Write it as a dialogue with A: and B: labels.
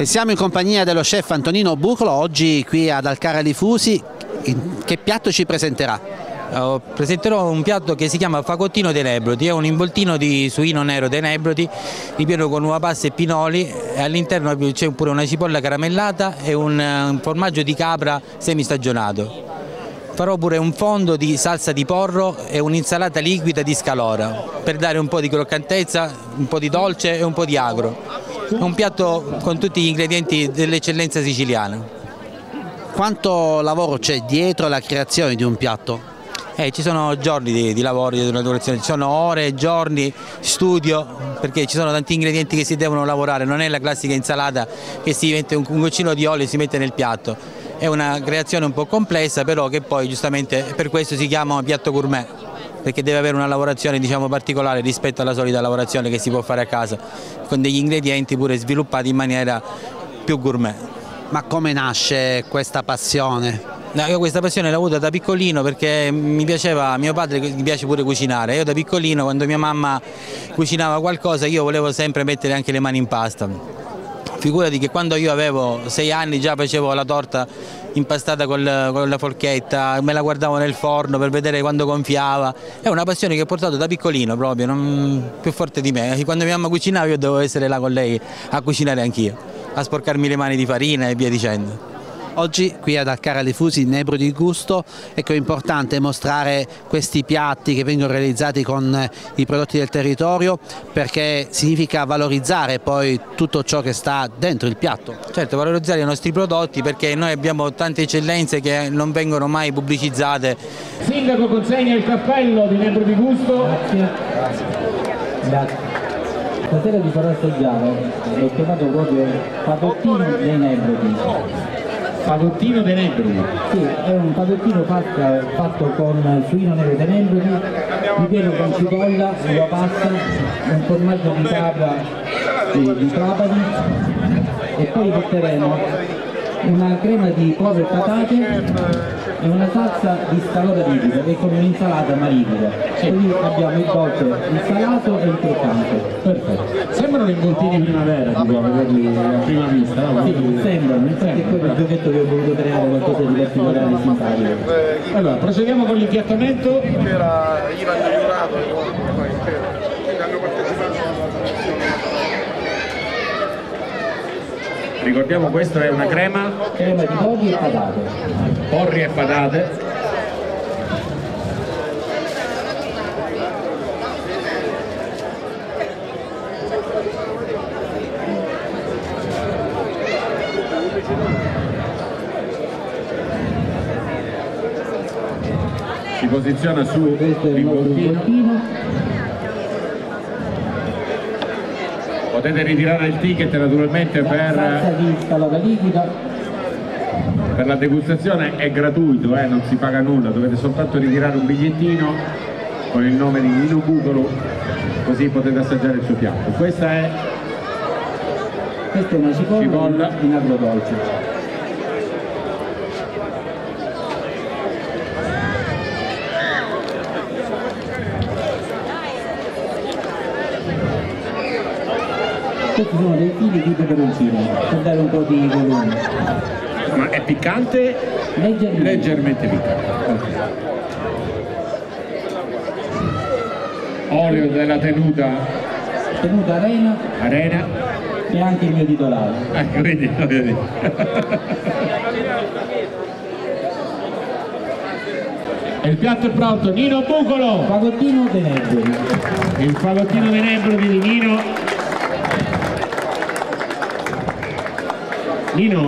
A: E siamo in compagnia dello chef Antonino Bucolo, oggi qui ad Alcara di Fusi. Che piatto ci presenterà?
B: Uh, presenterò un piatto che si chiama fagottino dei nebroti, è un involtino di suino nero dei nebroti ripieno con uva passa e pinoli all'interno c'è pure una cipolla caramellata e un, un formaggio di capra semistagionato. Farò pure un fondo di salsa di porro e un'insalata liquida di scalora per dare un po' di croccantezza, un po' di dolce e un po' di agro. Un piatto con tutti gli ingredienti dell'eccellenza siciliana.
A: Quanto lavoro c'è dietro la creazione di un piatto?
B: Eh, ci sono giorni di, di lavoro, di ci sono ore, giorni, studio, perché ci sono tanti ingredienti che si devono lavorare, non è la classica insalata che si mette un, un goccino di olio e si mette nel piatto. È una creazione un po' complessa, però che poi giustamente per questo si chiama piatto gourmet perché deve avere una lavorazione diciamo, particolare rispetto alla solita lavorazione che si può fare a casa, con degli ingredienti pure sviluppati in maniera più gourmet.
A: Ma come nasce questa passione?
B: No, io questa passione l'ho avuta da piccolino perché mi piaceva, mio padre mi piace pure cucinare, io da piccolino quando mia mamma cucinava qualcosa io volevo sempre mettere anche le mani in pasta. Figurati che quando io avevo sei anni già facevo la torta impastata col, con la forchetta, me la guardavo nel forno per vedere quando gonfiava. È una passione che ho portato da piccolino proprio, non, più forte di me. Quando mia mamma cucinava io dovevo essere là con lei a cucinare anch'io, a sporcarmi le mani di farina e via dicendo.
A: Oggi qui ad Alcara dei Fusi, Nebro di Gusto, ecco, è importante mostrare questi piatti che vengono realizzati con eh, i prodotti del territorio perché significa valorizzare poi tutto ciò che sta dentro il piatto.
B: Certo, valorizzare i nostri prodotti perché noi abbiamo tante eccellenze che non vengono mai pubblicizzate.
C: Sindaco consegna il cappello di Nebro di Gusto.
D: Grazie. Grazie. Stasera vi farò assaggiare, l'ho chiamato proprio fagottino dei nebrodi
C: fagottino de Nebrodi.
D: Sì, è un fagottino fatto, fatto con suino nero de Nebrodi, ripieno con cipolla, uva passa, un formaggio di capra di, di Trapani e poi porteremo una crema di porro e patate e una salsa di scalore liquida e con un'insalata ma liquida. Sì. Quindi abbiamo il dolce, il salato e il croccante. Perfetto.
C: Sembrano involtini primavera, tipo, a vederli a prima vista, no?
D: Sì, sembrano, infatti è quello il giochetto che ho voluto creare qualcosa di particolare e simpatico.
C: Allora, procediamo con l'impiattamento.
E: C'era Ivan Giurato,
C: Ricordiamo questo è una crema?
D: Crema di porri e patate.
C: Porri e patate. Si posiziona su l'involtino. Potete ritirare il ticket naturalmente per, per la degustazione. È gratuito eh, non si paga nulla. Dovete soltanto ritirare un bigliettino con il nome di Nino Bucolo così potete assaggiare il suo piatto. Questa è
D: questa è una cipolla, cipolla. in agrodolce questi sono dei fili di peperoncino per dare un po' di volume.
C: Ma è piccante?
D: leggermente,
C: leggermente piccante. Okay. olio della tenuta.
D: Tenuta arena.
C: Arena.
D: E anche il mio titolare
C: ecco vedi, vedi. il piatto è pronto, Nino Bucolo.
D: Fagottino de Nebrodi
C: il fagottino de Nebrodi di Nino Nino